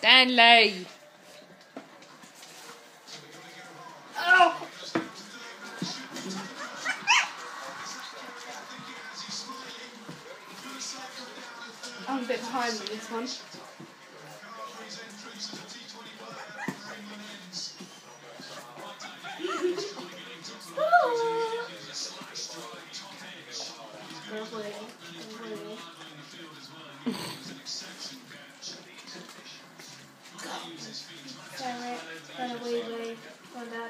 Stanley. Oh! I'm a bit behind with this one.